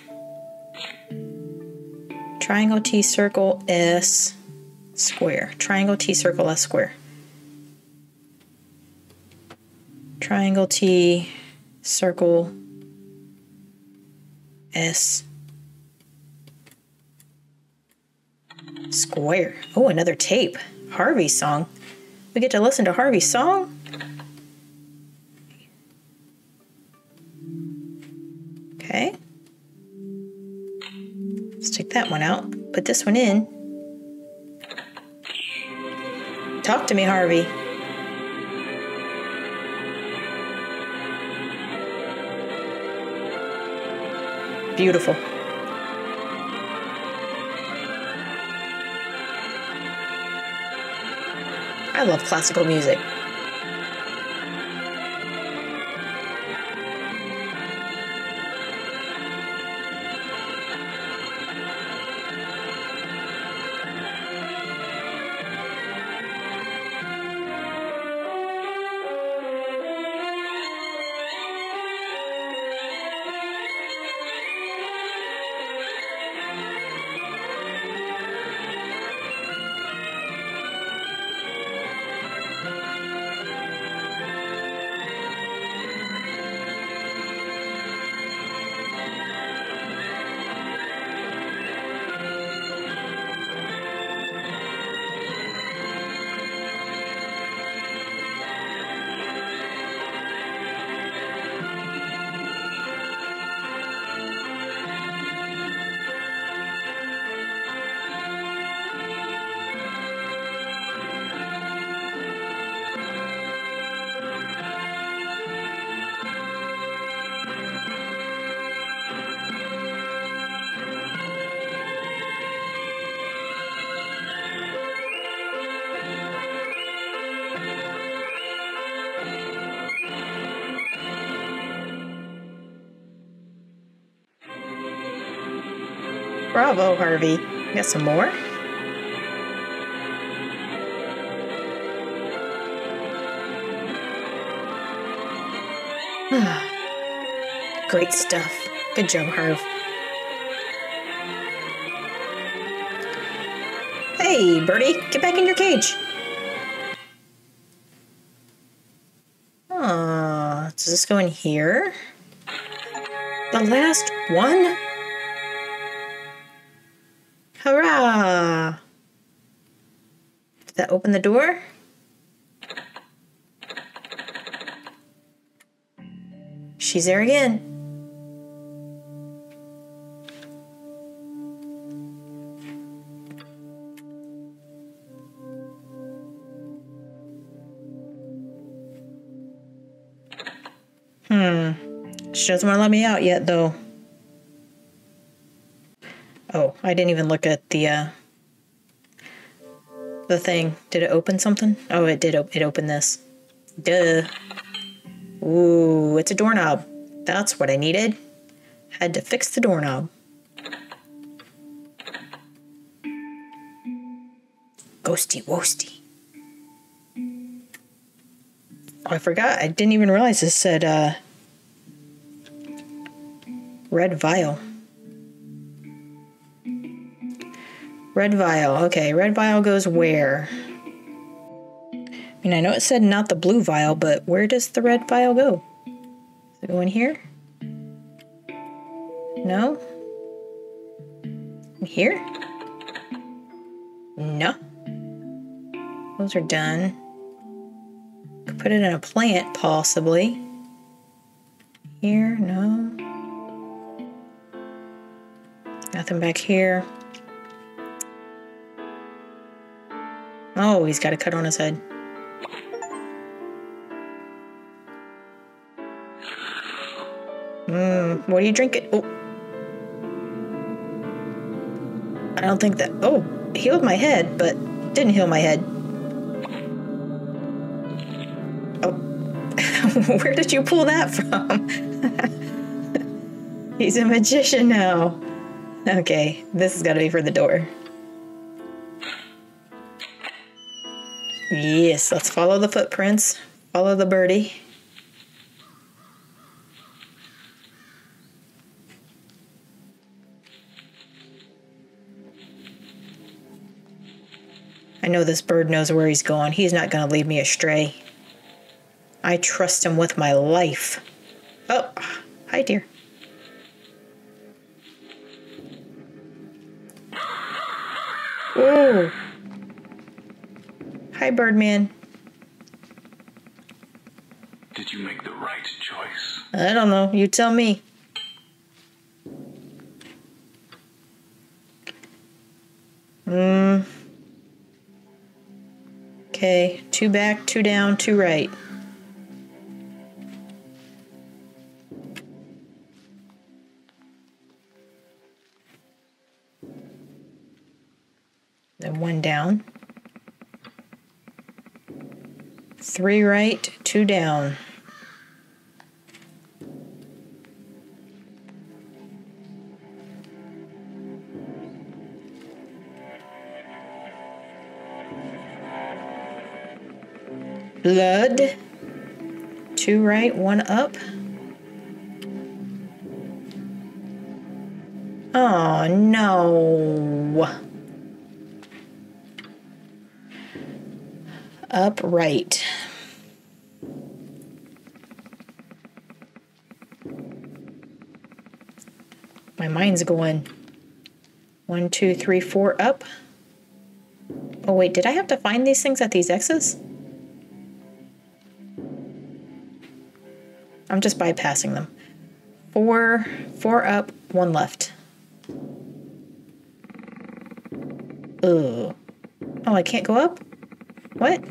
Triangle T circle S square. Triangle T circle S square. Triangle T circle S square. Oh, another tape. Harvey's song. We get to listen to Harvey's song? Okay. Let's take that one out. Put this one in. Talk to me, Harvey. Beautiful. I love classical music. Bravo, Harvey. Got some more? Great stuff. Good job, Harv. Hey, birdie, get back in your cage. Ah, does this go in here? The last one? Open the door? She's there again. Hmm. She doesn't want to let me out yet, though. Oh, I didn't even look at the uh, the thing. Did it open something? Oh, it did. Op- it opened this. Duh. Ooh, it's a doorknob. That's what I needed. Had to fix the doorknob. Ghosty woasty. Oh, I forgot. I didn't even realize this said uh, red vial. Red vial. Okay, red vial goes where? I mean, I know it said not the blue vial, but where does the red vial go? Does it go in here? No? Here? No. Those are done. Could put it in a plant, possibly. Here, no. Nothing back here. Oh, he's got a cut on his head. Mmm, what are you drinking? Oh. I don't think that. Oh, healed my head, but didn't heal my head. Oh. Where did you pull that from? He's a magician now. Okay, this has got to be for the door. Yes, let's follow the footprints. Follow the birdie. I know this bird knows where he's going. He's not going to lead me astray. I trust him with my life. Oh, hi, dear. Ooh. Hi, Birdman. Did you make the right choice? I don't know. You tell me. Hmm. Okay, two back, two down, two right. Three right, two down. Blood. Two right, one up. Oh no. Upright. My mind's going one, two, three, four up. Oh, wait, did I have to find these things at these X's? I'm just bypassing them. Four, four up, one left. Ugh. Oh, I can't go up? What?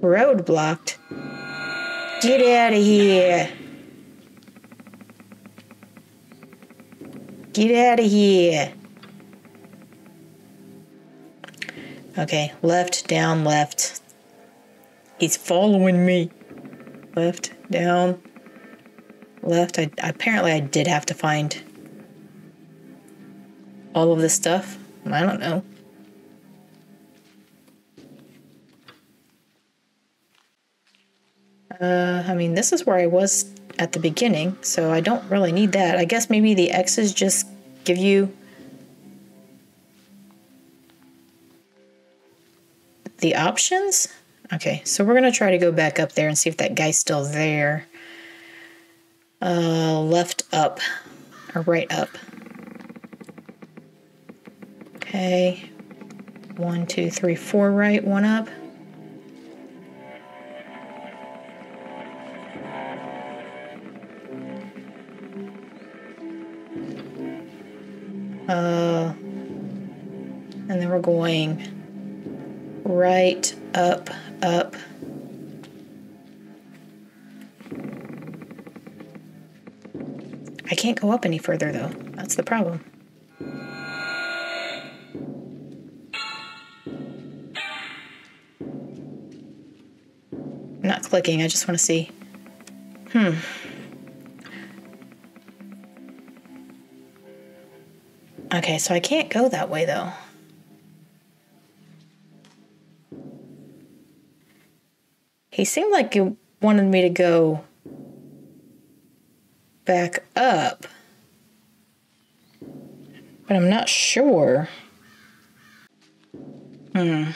Road blocked. Get out of here. Get out of here. Okay, left, down, left. He's following me. Left, down, left. I, apparently, I did have to find all of this stuff. I don't know. Uh, I mean, this is where I was at the beginning, so I don't really need that. I guess maybe the X's just give you the options. Okay, so we're gonna try to go back up there and see if that guy's still there. Uh, left up, or right up. Okay, one, two, three, four right, one up. We're going right, up, up. I can't go up any further though. That's the problem. I'm not clicking, I just want to see. Hmm. Okay, so I can't go that way though. He seemed like he wanted me to go back up. But I'm not sure. Hmm.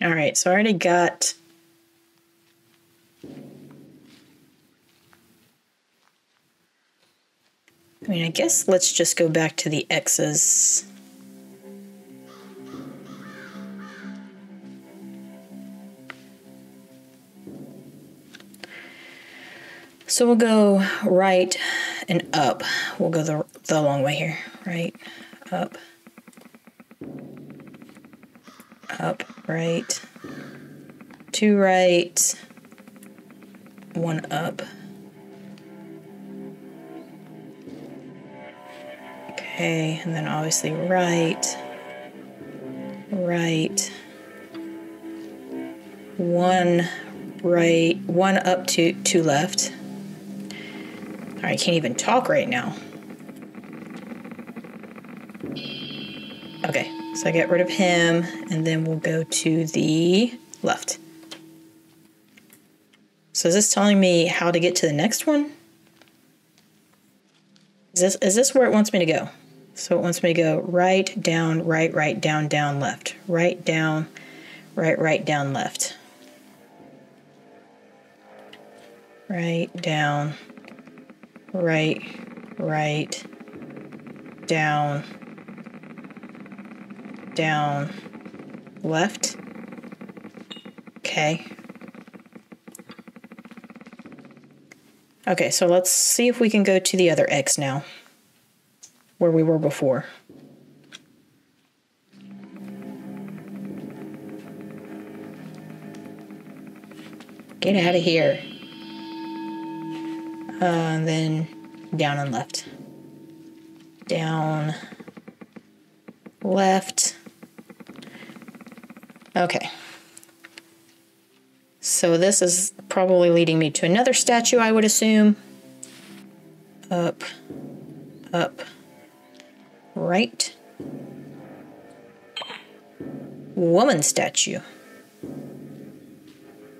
All right, so I already got. I mean, I guess let's just go back to the X's. So we'll go right and up. We'll go the, the long way here. Right, up, up, right, two right, one up. Okay, and then obviously right, right, one right, one up, to two left. I can't even talk right now. Okay, so I get rid of him, and then we'll go to the left. So is this telling me how to get to the next one? Is this, is this where it wants me to go? So it wants me to go right, down, right, right, down, down, left. Right, down, right, right, down, left. Right, down, right, right, down, down, left. Okay. Okay, so let's see if we can go to the other X now, where we were before. Get out of here. Uh, and then down and left. Down, left. Okay. So this is probably leading me to another statue, I would assume. Up, up, right. Woman statue.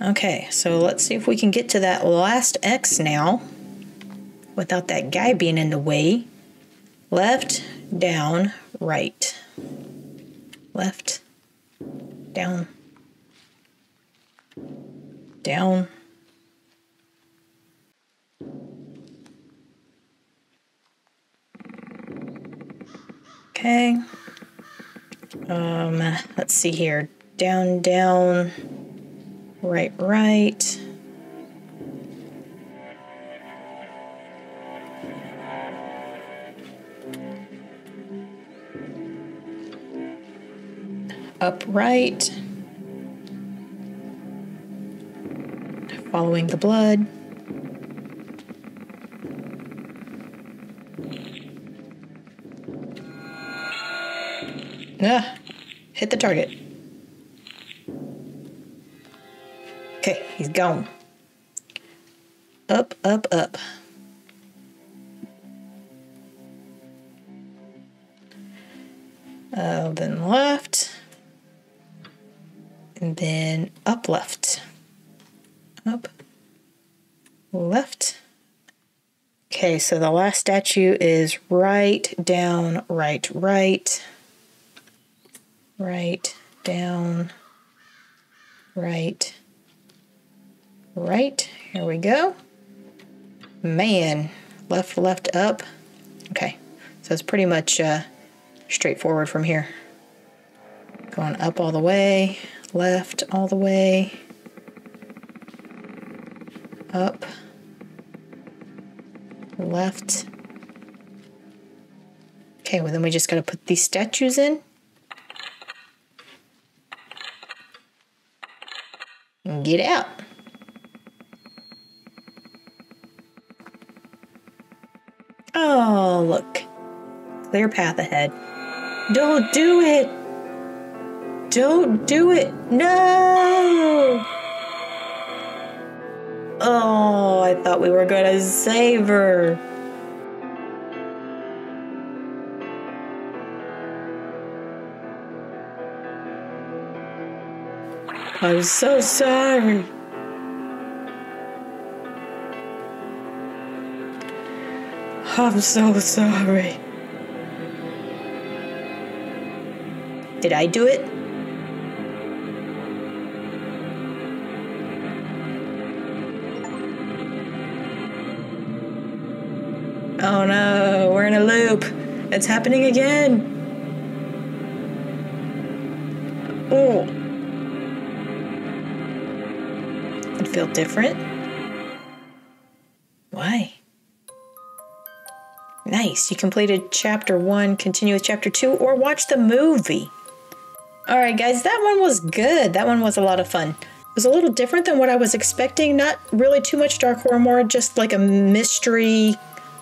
Okay, so let's see if we can get to that last X now without that guy being in the way. Left, down, right. Left, down, down. Okay. Um, let's see here. Down, down, right, right. Upright. Following the blood. Ah, hit the target. Okay, he's gone. Up, up, up. Uh, then left. Then up left. Up, left. Okay, so the last statue is right, down, right, right, right, down, right, right. Here we go. Man, left, left, up. Okay, so it's pretty much uh, straightforward from here. Going up all the way, left all the way, up, left. Okay, well then we just gotta put these statues in. And get out. Oh, look. Clear path ahead. Don't do it! Don't do it! No! Oh, I thought we were gonna save her. I'm so sorry. I'm so sorry. Did I do it? Oh no, we're in a loop. It's happening again. Oh. It feel different. Why? Nice. You completed chapter one, continue with chapter two, or watch the movie. All right, guys, that one was good. That one was a lot of fun. It was a little different than what I was expecting. Not really too much dark horror, more just like a mystery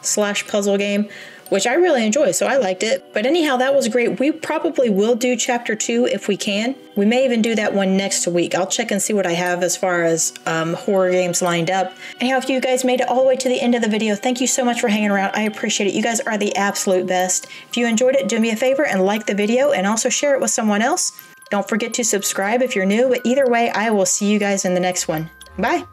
slash puzzle game, which I really enjoy, so I liked it. But anyhow, that was great. We probably will do chapter two if we can. We may even do that one next week. I'll check and see what I have as far as um, horror games lined up. Anyhow, if you guys made it all the way to the end of the video, thank you so much for hanging around. I appreciate it. You guys are the absolute best. If you enjoyed it, do me a favor and like the video and also share it with someone else. Don't forget to subscribe if you're new, but either way, I will see you guys in the next one. Bye.